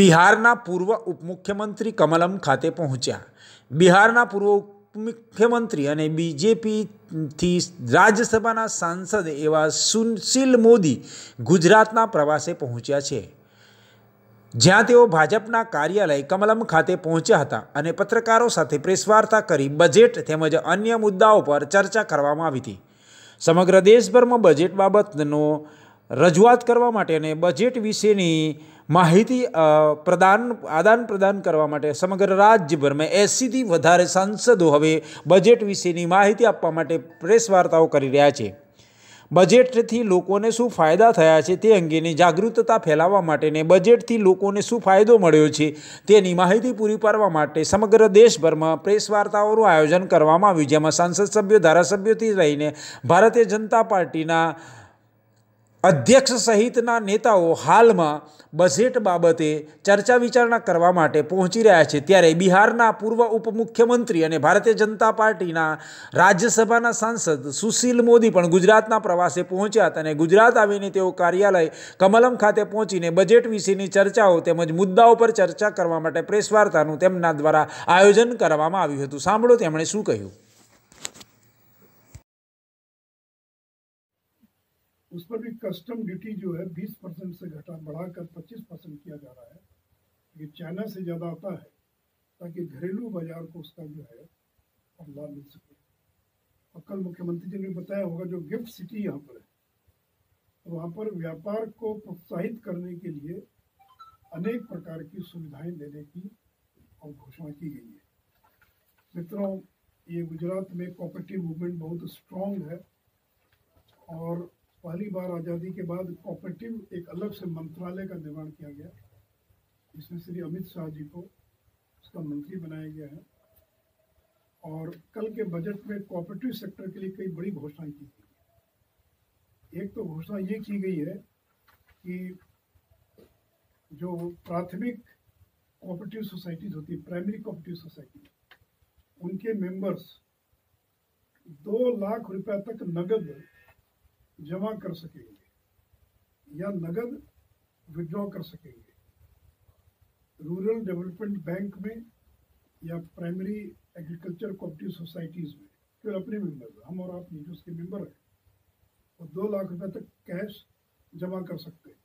બિહારના પૂર્વ ઉપમુખ્યમંત્રી કમલમ ખાતે પહોંચ્યા. બિહારના પૂર્વ ઉપમુખ્યમંત્રી અને બીજેપીથી રાજ્યસભાના સાંસદ એવા સુશીલ મોદી ગુજરાતના પ્રવાસે પહોંચ્યા છે. જ્યાં તેઓ ભાજપના કાર્યાલય કમલમ ખાતે પહોંચ્યા હતા અને પત્રકારો સાથે પ્રેસવાર્તા કરી બજેટ તેમજ અન્ય મુદ્દાઓ પર ચર્ચા કરવામાં આવી હતી. સમગ્ર દેશભરમાં બજેટ બાબતનો રજૂઆત કરવા માટે અને બજેટ વિશેની માહિતી પ્રદાન, આદાન પ્રદાન કરવા માટે સમગ્ર રાજ્યભરમાં એંસીથી વધારે સાંસદો હવે બજેટ વિશેની માહિતી આપવા માટે પ્રેસ વાર્તાઓ કરી રહ્યા છે. બજેટથી લોકોને શું ફાયદા થયા છે તે અંગેની જાગૃતતા ફેલાવવા માટેને બજેટથી લોકોને શું ફાયદો મળ્યો છે તેની માહિતી પૂરી પાડવા માટે સમગ્ર દેશભરમાં પ્રેસ વાર્તાઓનું આયોજન કરવામાં આવ્યું, જેમાં સાંસદ સભ્યો, ધારાસભ્યોથી લઈને ભારતીય જનતા પાર્ટીના અધ્યક્ષ સહિતના નેતાઓ હાલમાં બજેટ બાબતે ચર્ચા વિચારણા કરવા માટે પહોંચી રહ્યા છે. ત્યારે બિહારના પૂર્વ ઉપમુખ્યમંત્રી અને ભારતીય જનતા પાર્ટીના રાજ્યસભાના સાંસદ સુશીલ મોદી પણ ગુજરાતના પ્રવાસે પહોંચ્યા હતા અને ગુજરાત આવીને તેઓ કાર્યાલય કમલમ ખાતે પહોંચીને બજેટ વિશેની ચર્ચાઓ તેમજ મુદ્દાઓ પર ચર્ચા કરવા માટે પ્રેસ વાર્તાનું તેમના દ્વારા આયોજન કરવામાં આવ્યું હતું. સાંભળો તેમણે શું કહ્યું. उस पर भी कस्टम ड्यूटी जो है 20 परसेंट से घटा, बढ़ाकर 25 परसेंट किया जा रहा है। ये चाइना से ज़्यादा आता है, ताकि घरेलू बाज़ार को उसका जो है लाभ मिल सके। और कल मुख्यमंत्री जी ने बताया होगा, जो गिफ्ट सिटी यहाँ पर है तो वहाँ पर व्यापार को प्रोत्साहित करने के लिए अनेक प्रकार की सुविधाएँ देने की और घोषणा की गई है। मित्रों, ये गुजरात में कोऑपरेटिव मूवमेंट बहुत स्ट्रांग है और पहली बार आज़ादी के बाद कोऑपरेटिव एक अलग से मंत्रालय का निर्माण किया गया। इसमें श्री अमित शाह जी को उसका मंत्री बनाया गया है। और कल के बजट में कोऑपरेटिव सेक्टर के लिए कई बड़ी घोषणाएँ की गई एक तो घोषणा ये की गई है कि जो प्राथमिक कोऑपरेटिव सोसाइटीज होती है प्राइमरी कोऑपरेटिव सोसाइटी उनके मेंबर्स दो लाख रुपया तक नगद जमा कर सकेंगे, या नगद विड्रॉ कर सकेंगे। रूरल डेवलपमेंट बैंक में या प्राइमरी एग्रीकल्चर कोऑपरेटिव सोसाइटीज में फिर अपने मेंबर हम और आप नहीं, जो उसके मेंबर हैं, वो दो लाख रुपए तक कैश जमा कर सकते हैं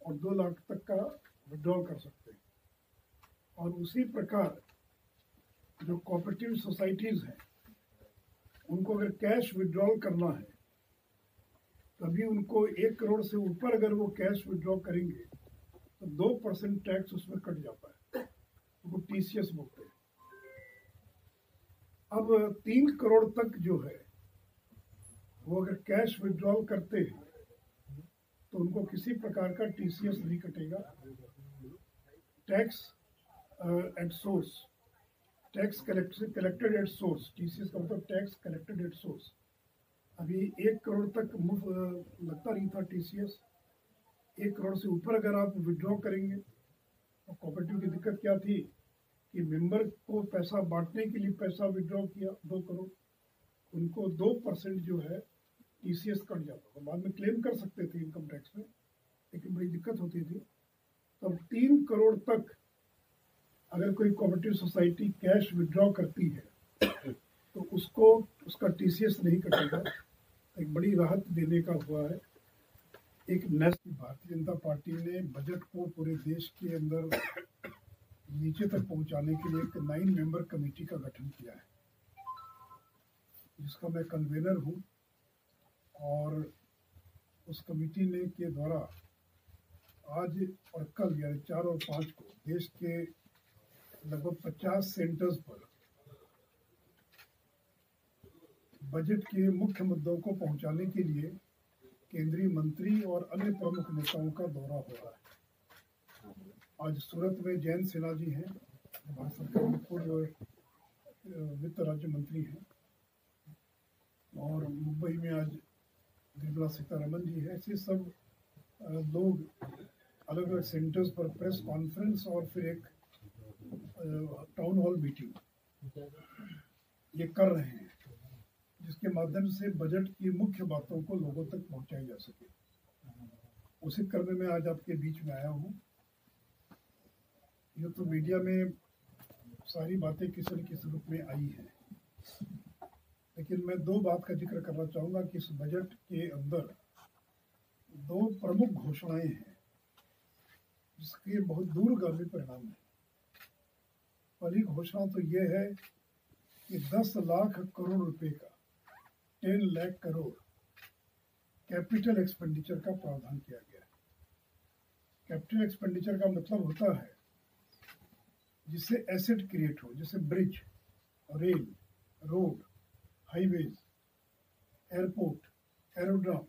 और दो लाख तक का विड्रॉ कर सकते हैं। और उसी प्रकार जो कोऑपरेटिव सोसाइटीज हैं, उनको अगर कैश विड्रॉल करना है तभी उनको एक करोड़ से ऊपर अगर वो कैश विड्रॉ करेंगे तो दो परसेंट टैक्स उसमें कट जाता है। वो टीसीएस बोलते हैं। अब तीन करोड़ तक जो है, वो अगर कैश विड्रॉल करते हैं तो उनको किसी प्रकार का टीसीएस नहीं कटेगा। Tax at source tax collected at source TCS का मतलब टैक्स कलेक्टेड एट सोर्स अभी एक करोड़ तक लगता नहीं था टी टीसीएस एक करोड़ से ऊपर अगर आप विड्रॉ करेंगे तो कॉपरेटिव की दिक्कत क्या थी कि मेंबर को पैसा बांटने के लिए पैसा विड्रॉ किया दो करोड़। उनको दो परसेंट जो है टी टीसीएस कट जाता था। बाद में क्लेम कर सकते थे इनकम टैक्स में, लेकिन बड़ी दिक्कत होती थी। तब तो तीन करोड़ तक अगर कोई कॉपरेटिव सोसाइटी कैश विड्रॉ करती है तो उसको, उसका टीसीएस नहीं कटेगा। एक बड़ी राहत देने का हुआ है। एक नेशनल भारतीय जनता पार्टी ने बजट को पूरे देश के अंदर नीचे तक पहुँचाने के लिए एक नाइन मेंबर कमेटी का गठन किया है। जिसका मैं कन्वेनर हूँ और उस कमेटी ने के द्वारा आज और कल यानी चार और पाँच को देश के लगभग पचास सेंटर्स पर बजट के मुख्य मुद्दों को पहुँचाने के लिए केंद्रीय मंत्री और अन्य प्रमुख नेताओं का दौरा हो रहा है। आज सूरत में जयंत सिन्हा जी हैं, भारत सरकार में पूर्व वित्त राज्य मंत्री हैं। और मुंबई में आज निर्मला सीतारमन जी है। ऐसे सब लोग अलग अलग सेंटर्स पर प्रेस कॉन्फ्रेंस और फिर एक टाउन हॉल मीटिंग ये कर रहे हैं। जिसके माध्यम से बजट की मुख्य बातों को लोगों तक पहुंचाई जा सके। उसी क्रम में आज आपके बीच में आया हूँ। ये तो मीडिया में सारी बातें किसी न किसी रूप में आई हैं। लेकिन मैं दो बात का ज़िक्र करना चाहूँगा कि इस बजट के अंदर दो प्रमुख घोषणाएँ हैं, जिसके बहुत दूरगामी परिणाम हैं। पहली घोषणा तो ये है कि 10 लाख करोड़ रुपए का 10 लाख करोड़ कैपिटल एक्सपेंडिचर का प्रावधान किया गया है। कैपिटल एक्सपेंडिचर का मतलब होता है जिससे एसेट क्रिएट हो, जैसे bridge rail road highways airport aerodrome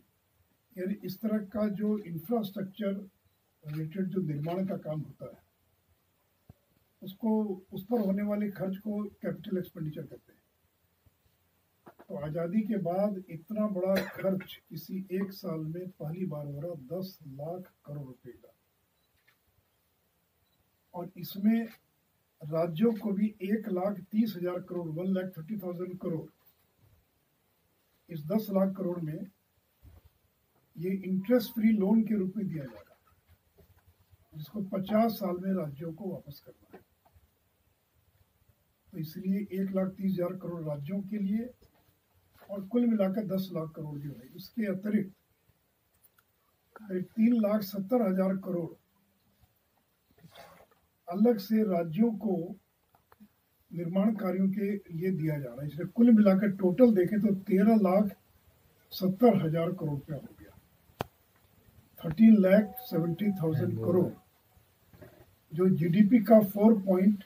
यानी इस तरह का जो इंफ्रास्ट्रक्चर रिलेटेड जो निर्माण का काम होता है, उसको, उस पर होने वाले खर्च को कैपिटल एक्सपेंडिचर कहते हैं। तो आज़ादी के बाद इतना बड़ा खर्च किसी एक साल में पहली बार हो रहा, दस लाख करोड़ रुपए का। और इसमें राज्यों को भी एक लाख तीस हज़ार crore, one lakh thirty thousand crore, इस दस लाख करोड़ में ये इंटरेस्ट फ्री लोन के रूप में दिया जा रहा जिसको पचास साल में राज्यों को वापस करना है। तो इसलिए एक लाख तीस हज़ार करोड़ राज्यों के लिए और कुल मिलाकर दस लाख करोड़ जो है इसके अतिरिक्त करीब तीन लाख सत्तर हज़ार करोड़। अलग से राज्यों को निर्माण कार्यों के लिए दिया जा रहा है। इसलिए कुल मिलाकर टोटल देखें तो तेरह लाख सत्तर हज़ार करोड़ रुपया हो गया। Thirteen lakh seventy thousand crore. जो जीडीपी का फोर पॉइंट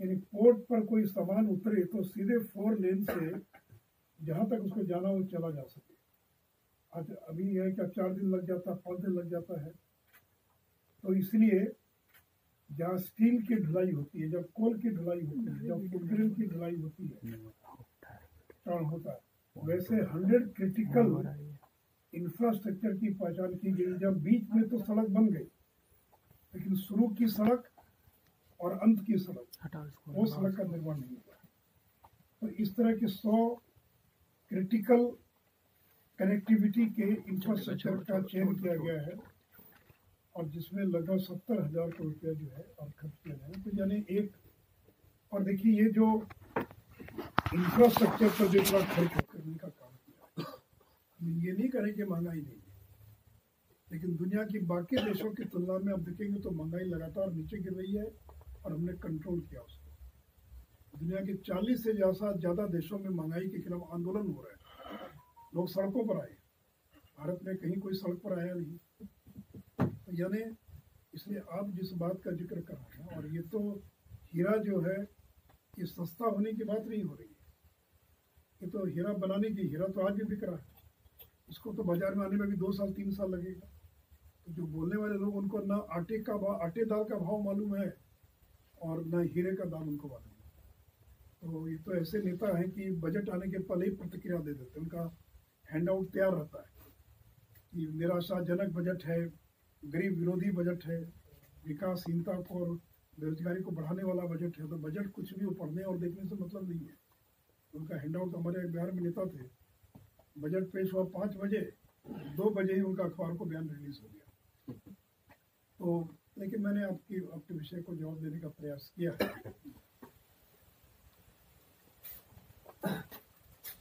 यानी पोर्ट पर कोई सामान उतरे तो सीधे फोर लेन से जहाँ तक उसको जाना वो चला जा सके। आज अभी है क्या चार दिन लग जाता है पाँच दिन लग जाता है। तो इसलिए जहाँ स्टील की ढुलाई होती है जब कोल की ढुलाई होती है जब फुटग्रिल की ढुलाई होती है टर्न होता है वैसे हंड्रेड क्रिटिकल इंफ्रास्ट्रक्चर की पहचान की गई। जब बीच में तो सड़क बन गई लेकिन शुरू की सड़क और अंत की सड़क वो सड़क का निर्माण नहीं हुआ। तो इस तरह के सौ क्रिटिकल कनेक्टिविटी के इंफ्रास्ट्रक्चर का चयन किया गया है और जिसमें लगभग सत्तर हज़ार करोड़ रुपया जो है और खर्च किया जाए तो यानी एक, और देखिए ये जो इंफ्रास्ट्रक्चर पर जो इतना खर्च करने का काम किया ये नहीं करें कि महँगाई नहीं है। लेकिन दुनिया की बाकी देशों की तुलना में आप देखेंगे तो महँगाई लगातार नीचे गिर रही है और हमने कंट्रोल किया उसको। दुनिया के 40 से ज़्यादा देशों में महँगाई के खिलाफ आंदोलन हो रहा है। लोग सड़कों पर आए। भारत में कहीं कोई सड़क पर आया नहीं। यानी इसलिए आप जिस बात का ज़िक्र कर रहे हैं, और ये तो हीरा जो है, ये सस्ता होने की बात नहीं हो रही है। ये तो हीरा बनाने की, हीरा तो आज भी बिक रहा है। इसको तो बाज़ार में आने में भी दो साल, तीन साल लगेगा। तो जो बोलने वाले लोग, उनको ना आटे का भाव आटे दाल का भाव मालूम है, और न हीरे का दाम उनको मालूम है। तो ये तो ऐसे नेता हैं कि बजट आने के पहले ही प्रतिक्रिया दे देते हैं। उनका हैंड आउट तैयार रहता है कि निराशाजनक बजट है, गरीब विरोधी बजट है, विकासहीनता को और बेरोजगारी को बढ़ाने वाला बजट है। तो बजट कुछ भी पढ़ने और देखने से मतलब नहीं है। उनका हैंड आउट हमारे बिहार में नेता थे बजट पेश हुआ पाँच बजे, दो बजे ही उनका अखबार को बयान रिलीज़ हो गया। तो लेकिन मैंने आपकी, आपके विषय को जवाब देने का प्रयास किया। है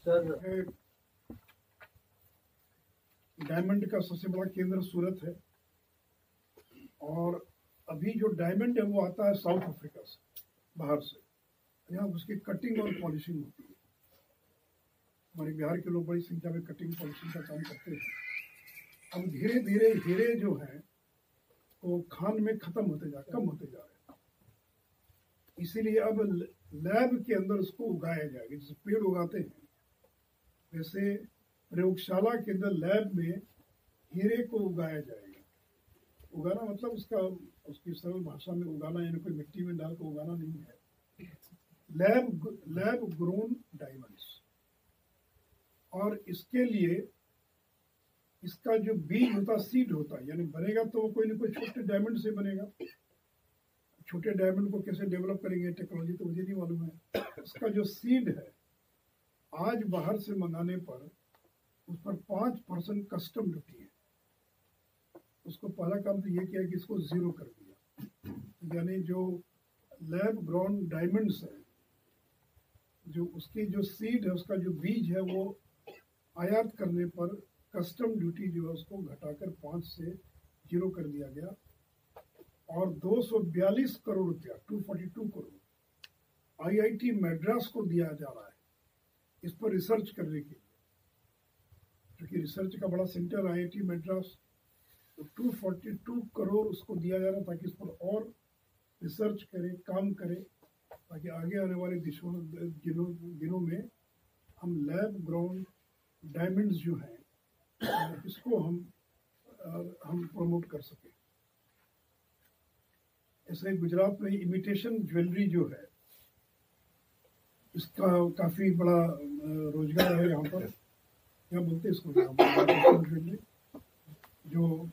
सर। डायमंड का सबसे बड़ा केंद्र सूरत है। और अभी जो डायमंड है, वो आता है साउथ अफ्रीका से, बाहर से। यहाँ उसकी कटिंग और पॉलिशिंग होती है। हमारे बिहार के लोग बड़ी संख्या में कटिंग पॉलिशिंग का काम करते हैं। अब धीरे धीरे हीरे जो है, वो खान में खत्म होते जा, कम होते जा रहे हैं। इसीलिए अब लैब के अंदर उसको उगाया जाएगा। जैसे पेड़ उगाते हैं वैसे प्रयोगशाला के अंदर लैब में हीरे को उगाया जाएगा। उगाना मतलब उसका, उसकी सरल भाषा में उगाना, यानी कोई मिट्टी में डाल कर उगाना नहीं है। Lab lab grown diamonds. और इसके लिए इसका जो बीज होता सीड होता है, यानी बनेगा तो वो कोई ना कोई छोटे डायमंड से बनेगा। छोटे डायमंड को कैसे डेवलप करेंगे, टेक्नोलॉजी तो मुझे नहीं मालूम है। इसका जो सीड है आज बाहर से मंगाने पर उस पर पाँच परसेंट कस्टम ड्यूटी है। उसको पहला काम तो ये किया कि इसको ज़ीरो कर दिया। यानी जो लैब ग्राउंड डायमंड्स है, जो उसकी जो सीड है, उसका जो बीज है, वो आयात करने पर कस्टम ड्यूटी जो है, उसको घटाकर पाँच से ज़ीरो कर दिया गया। और 242 करोड़ रुपया 242 करोड़ आईआईटी मैड्रास को दिया जा रहा है। इस पर रिसर्च करने के क्योंकि रिसर्च का बड़ा सेंटर आईआईटी मैड्रास तो 242 करोड़ उसको दिया जा रहा ताकि इस पर और रिसर्च करे, काम करे, ताकि आगे आने वाले दिशों, दिनों दिनों में हम लैब ग्राउंड डायमंड्स जो हैं, इसको हम हम प्रमोट कर सकें। ऐसे गुजरात में इमिटेशन ज्वेलरी जो है इसका काफ़ी बड़ा रोज़गार है यहाँ पर। क्या बोलते हैं इसको जो